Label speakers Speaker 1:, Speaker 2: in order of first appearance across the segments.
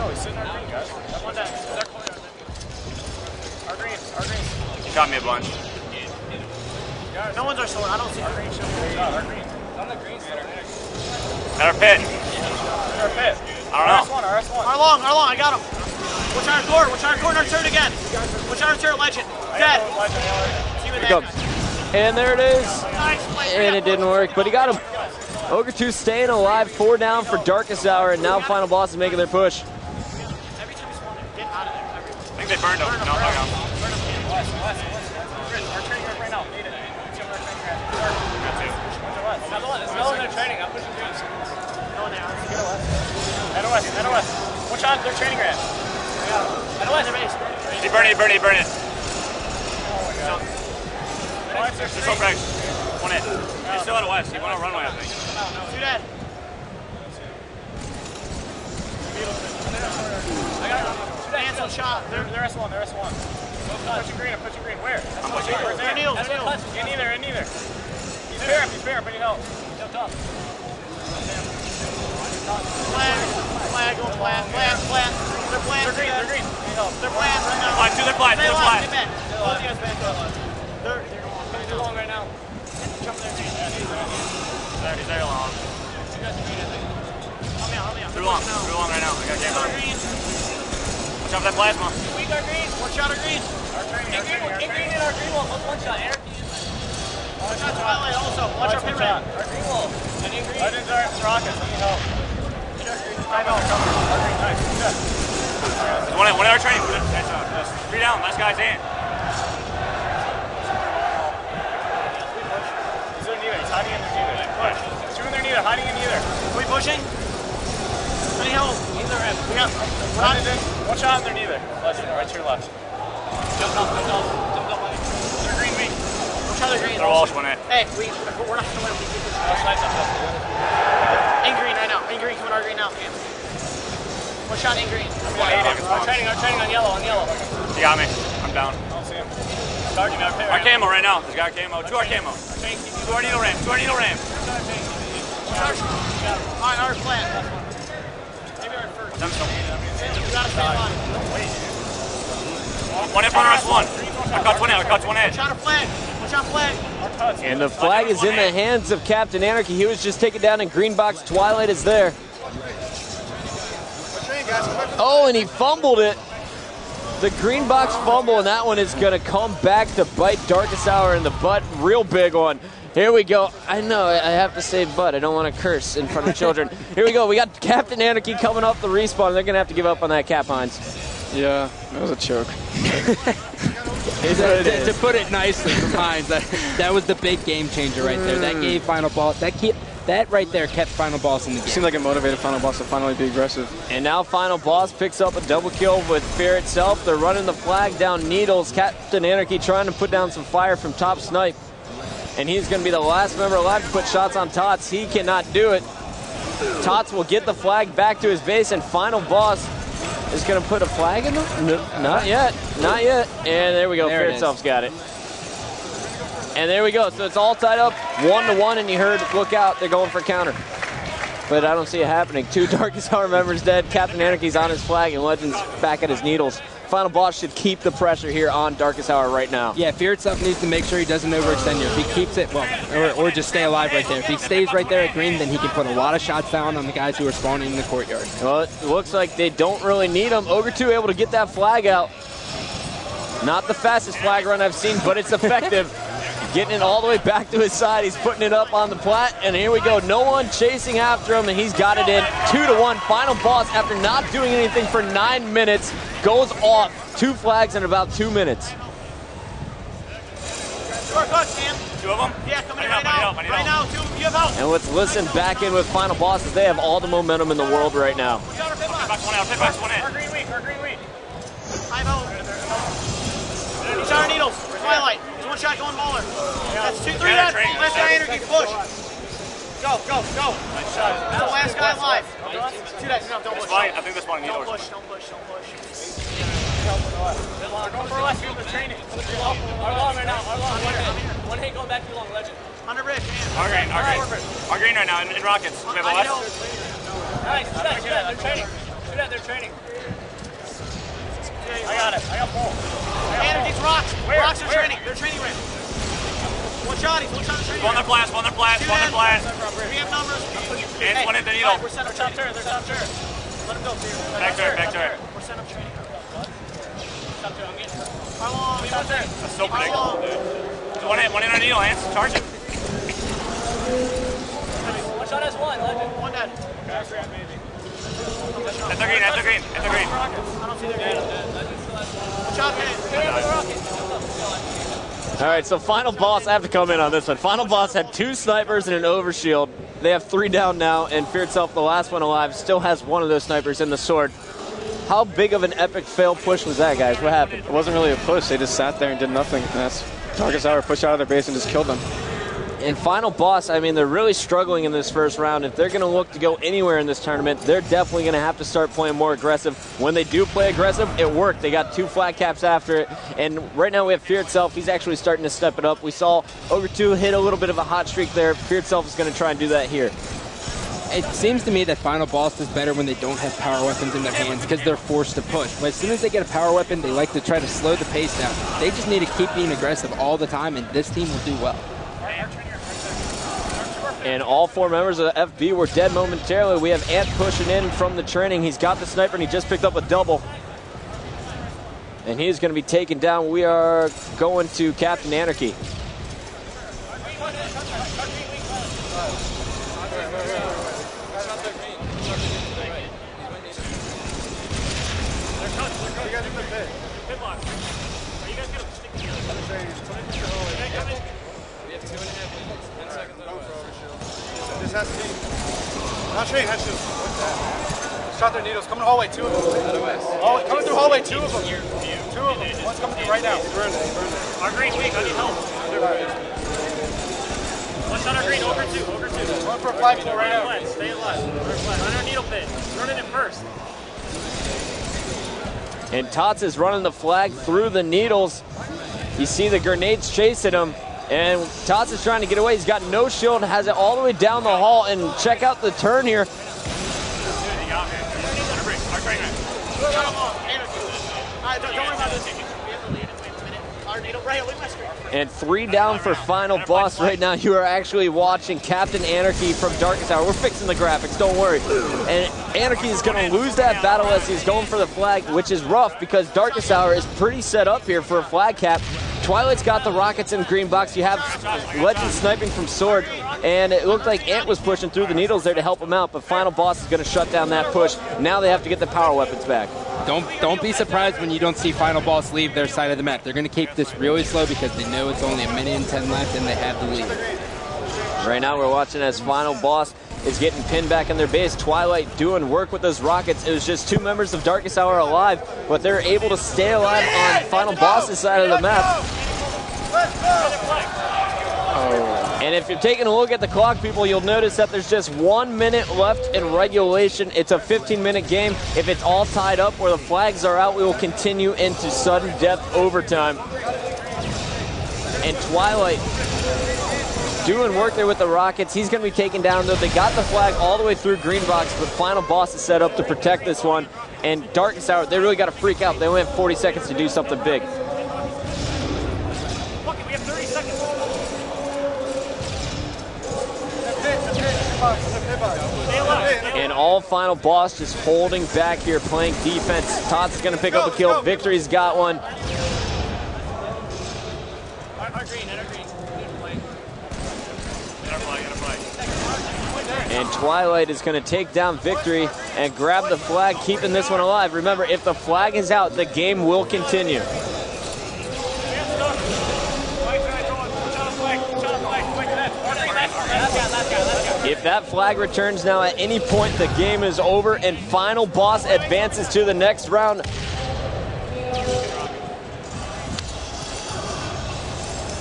Speaker 1: No, he's sitting our green, guys. That one that, that. Our green, our green.
Speaker 2: Got me a bunch.
Speaker 3: No one's our sword. I don't see our green.
Speaker 1: Our green.
Speaker 4: On the green center.
Speaker 2: At our pit.
Speaker 1: Our pit.
Speaker 2: I don't know.
Speaker 1: RS1, RS1.
Speaker 3: Arlong, Arlong, I got him. Watch our core, watch our core, our turret again. Watch our turret, legend. Dead. See what
Speaker 5: Here comes. And there it is. And it didn't work, but he got him. Ogre 2 staying alive, four down for Darkest Hour, and now Final Boss is making their push.
Speaker 3: Every time we spawn there, get out of there. Every-
Speaker 2: I think they burned him. No, I got him.
Speaker 1: West, west, west. Our training group right now. Need it.
Speaker 2: Got two.
Speaker 1: West, west.
Speaker 4: Another one. There's another one in training. I'm pushing greens.
Speaker 3: Go in there.
Speaker 1: Head west, head west. Watch out, their training ground.
Speaker 3: Head west.
Speaker 2: He burned it, he burned it, he burned it.
Speaker 1: West, there's
Speaker 2: Just hope. One hit. He's still out of west. He went on runway, I think.
Speaker 3: Two dead. Cancel shot.
Speaker 1: They're, they're S1, they're S1. I'm pushing green, I'm pushing green. Where? That's I'm pushing green.
Speaker 3: They're needles.
Speaker 1: In either, in either. He's fair, he's fair, but you know. Jump top.
Speaker 3: Flag. Flag. Go flat. Flat. Flat. They're playing.
Speaker 1: They're green, they're green. Need help.
Speaker 3: They're playing right now.
Speaker 2: Fly, two, they're flying,
Speaker 3: Stay
Speaker 2: they're
Speaker 3: alive.
Speaker 2: flying.
Speaker 3: Get back. Both you guys back up. They're, they're right
Speaker 1: Too long right now.
Speaker 3: Jump there.
Speaker 2: There, he's there long.
Speaker 3: Help me out. Help me out.
Speaker 2: Too long, too long right now. I got
Speaker 3: out green.
Speaker 2: Watch out for that plasma.
Speaker 3: We got green. Watch out of green.
Speaker 1: Our training, our
Speaker 4: In green,
Speaker 1: training, our
Speaker 4: in green
Speaker 1: training.
Speaker 4: in our green wall. One shot. Anarchy is
Speaker 3: Watch out twilight also. Watch our pit ramp.
Speaker 4: our green wall. And in green.
Speaker 1: Legends are rockets, I need help. I know. Our green, nice. Good.
Speaker 2: There's one, one in our training. That's, uh, that's three down. Last guy's in.
Speaker 1: He's in neither, he's hiding in their neither. Push. Two in their neither, hiding in neither.
Speaker 3: Are we pushing? Either end. We got.
Speaker 1: We're not in. Watch out in their neither. Legend, right to your left.
Speaker 4: Jump off. Jump off. Jump off.
Speaker 1: They're green, weak.
Speaker 3: Watch out of green.
Speaker 2: They're Walsh one hit.
Speaker 3: Hey, we, we're not gonna let them keep this.
Speaker 1: That's nice
Speaker 3: In green right now. In green, coming our green now. Cam. Watch out in green.
Speaker 1: Our training, our training on yellow, on yellow.
Speaker 2: He got me. I'm down.
Speaker 1: I don't see him. Our
Speaker 2: camo right now. There's got camo. Two our camo. Two our needle ram. Two our needle ram.
Speaker 3: Alright, our plan. Maybe our first.
Speaker 2: I'm so-
Speaker 3: We gotta stay alive.
Speaker 2: One hit on us one. I caught one hit. I caught one hit.
Speaker 3: Watch out a flag. Watch out flag.
Speaker 5: And the flag is in the hands of Captain Anarchy. He was just taken down in green box. Twilight is there. Oh, and he fumbled it. The green box fumble, and that one is going to come back to bite Darkest Hour in the butt. Real big one. Here we go. I know, I have to say butt. I don't want to curse in front of children. Here we go. We got Captain Anarchy coming up the respawn. They're going to have to give up on that Cap Hines.
Speaker 6: Yeah, that was a choke.
Speaker 7: to, to put it nicely for Pines, that, that was the big game changer right there. That mm. gave final boss. That kept that right there kept final boss in the game.
Speaker 6: Seemed like it motivated Final Boss to finally be aggressive.
Speaker 5: And now Final Boss picks up a double kill with Fear itself. They're running the flag down Needles. Captain Anarchy trying to put down some fire from top snipe. And he's going to be the last member alive to put shots on Tots. He cannot do it. Tots will get the flag back to his base, and Final Boss is going to put a flag in the. No, not yet. Not yet. And there we go.
Speaker 7: There
Speaker 5: Fear
Speaker 7: it is.
Speaker 5: itself's got it. And there we go. So it's all tied up one to one, and you heard, look out, they're going for counter. But I don't see it happening. Two Darkest Hour members dead. Captain Anarchy's on his flag, and Legends back at his needles. Final boss should keep the pressure here on Darkest Hour right now.
Speaker 7: Yeah, Fear itself needs to make sure he doesn't overextend you. If he keeps it, well, or, or just stay alive right there. If he stays right there at green, then he can put a lot of shots down on the guys who are spawning in the courtyard.
Speaker 5: Well, it looks like they don't really need him. Ogre 2 able to get that flag out. Not the fastest flag run I've seen, but it's effective. Getting it all the way back to his side. He's putting it up on the plat, and here we go. No one chasing after him, and he's got it in. Two to one. Final boss, after not doing anything for nine minutes, goes off. Two flags in about two minutes.
Speaker 2: Two of them?
Speaker 3: Yeah, coming in right now. Two. You help.
Speaker 5: And let's listen back in with Final Boss as they have all the momentum in the world right now.
Speaker 1: Our green weak, our green.
Speaker 3: These are needles. Twilight. Shot going. That's two, three
Speaker 2: train.
Speaker 3: Last guy energy. Push. Go, go, go.
Speaker 1: Nice shot.
Speaker 3: That's the last guy alive. Two dead. No, don't push.
Speaker 2: I think this one
Speaker 3: Don't push, don't push, don't push.
Speaker 1: They're going for left, they're training.
Speaker 4: Our right now. Our. One hit. Going back too long. Legend.
Speaker 3: Hunter Bridge, man.
Speaker 2: Our green, our green. Our green right now in, in rockets. We have a left.
Speaker 4: Nice. Guys. Guys. They're training. Their training.
Speaker 1: I got it. I got pole.
Speaker 3: Tanner, these rocks.
Speaker 1: Where?
Speaker 3: Rocks are
Speaker 1: Where?
Speaker 3: training. They're training ramp. One shotties. One shot of training
Speaker 2: One their blast, one their blast, one their blast.
Speaker 3: We have numbers.
Speaker 2: And hey, one at the needle.
Speaker 3: right, we're set up
Speaker 1: Top
Speaker 3: training.
Speaker 1: They're top turn. Let him go, Peter.
Speaker 2: Back turn, back turn.
Speaker 3: We're set up training.
Speaker 1: Top turn. I'm getting
Speaker 3: How long?
Speaker 1: Top turn.
Speaker 2: That's so predictable, dude. One in, one in our needle, Lance. Charge it.
Speaker 4: One shot has one, legend.
Speaker 3: One dead.
Speaker 2: At the green, at the green, at the green.
Speaker 3: I don't see their name. One shot hit.
Speaker 5: All right, so final boss, I have to come in on this one. Final boss had two snipers and an overshield. They have three down now, and Fear itself, the last one alive, still has one of those snipers in the sword. How big of an epic fail push was that, guys? What happened?
Speaker 6: It wasn't really a push. They just sat there and did nothing. And that's Darkest Hour pushed out of their base and just killed them.
Speaker 5: And final boss, I mean, they're really struggling in this first round. If they're going to look to go anywhere in this tournament, they're definitely going to have to start playing more aggressive. When they do play aggressive, it worked. They got two flat caps after it. And right now we have Fear itself. He's actually starting to step it up. We saw Ogre 2 hit a little bit of a hot streak there. Fear itself is going to try and do that here.
Speaker 7: It seems to me that Final Boss is better when they don't have power weapons in their hands because they're forced to push. But as soon as they get a power weapon, they like to try to slow the pace down. They just need to keep being aggressive all the time, and this team will do well.
Speaker 5: And all four members of the FB were dead momentarily. We have Ant pushing in from the training. He's got the sniper and he just picked up a double. And he is going to be taken down. We are going to Captain Anarchy.
Speaker 8: To be. Not train, has to. Uh, shot their needles. Coming hallway, two of them. Hallway, coming through hallway, two of them. Two of them. One's coming through right now. Burn it, burn it.
Speaker 1: Our green weak. I need help. One shot our green. Over two. Over two.
Speaker 8: Going for a flagpole right now.
Speaker 1: Stay alive. First. On our needle pit. Run it in first.
Speaker 5: And Tots is running the flag through the needles. You see the grenades chasing him. And Tots is trying to get away. He's got no shield, has it all the way down the hall. And check out the turn here. And three down for final boss right now. You are actually watching Captain Anarchy from Darkest Hour. We're fixing the graphics, don't worry. And Anarchy is going to lose that battle as he's going for the flag, which is rough because Darkest Hour is pretty set up here for a flag cap. Twilight's got the rockets in green box. You have Legend sniping from Sword, and it looked like Ant was pushing through the needles there to help him out, but Final Boss is going to shut down that push. Now they have to get the power weapons back.
Speaker 7: Don't don't be surprised when you don't see Final Boss leave their side of the map. They're going to keep this really slow because they know it's only a minute and 10 left and they have the lead.
Speaker 5: Right now we're watching as Final Boss is getting pinned back in their base. Twilight doing work with those rockets. It was just two members of Darkest Hour alive, but they're able to stay alive on Final Boss's side of the map. Oh. And if you're taking a look at the clock, people, you'll notice that there's just one minute left in regulation. It's a 15-minute game. If it's all tied up or the flags are out, we will continue into sudden death overtime. And Twilight doing work there with the Rockets. He's going to be taken down, though. They got the flag all the way through Green Box, but Final Boss is set up to protect this one. And Darkest Hour, they really got to freak out. They only have 40 seconds to do something big.
Speaker 1: We have 30 seconds. Stay alive.
Speaker 5: And all Final Boss just holding back here, playing defense. Tots is going to pick up a kill. Victory's got one.
Speaker 1: Our, our green. Our green.
Speaker 2: Get our flag, get our flag.
Speaker 5: And Twilight is going to take down Victory and grab the flag, keeping this one alive. Remember, if the flag is out, the game will continue. If that flag returns now at any point, the game is over and final boss advances to the next round.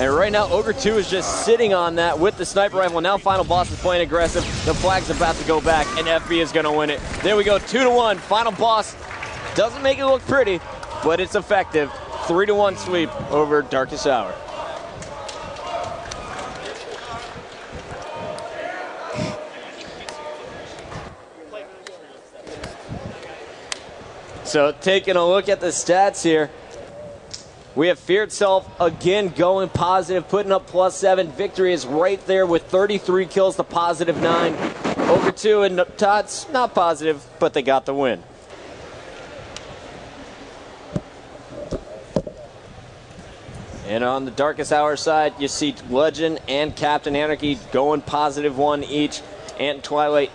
Speaker 5: And right now, Ogre 2 is just sitting on that with the sniper rifle. Now Final Boss is playing aggressive. The flag's about to go back, and FB is going to win it. There we go, 2 to 1. Final Boss doesn't make it look pretty, but it's effective. 3 to 1 sweep over Darkest Hour. So taking a look at the stats here, we have Fear Itself again going positive, putting up plus seven. Victory is right there with 33 kills to positive nine. Ogre 2 and Tots not positive, but they got the win. And on the Darkest Hour side, you see Legend and Captain Anarchy going positive one each, and Twilight